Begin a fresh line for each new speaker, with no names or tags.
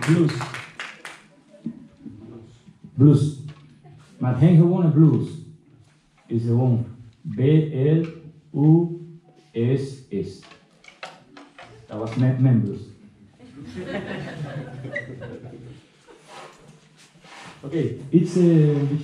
Blues. Blues. Maar geen gewone blues. Is gewoon B-L-U-S-S. Dat was mijn, mijn blues. Iets eh, een beetje.